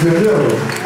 Gracias,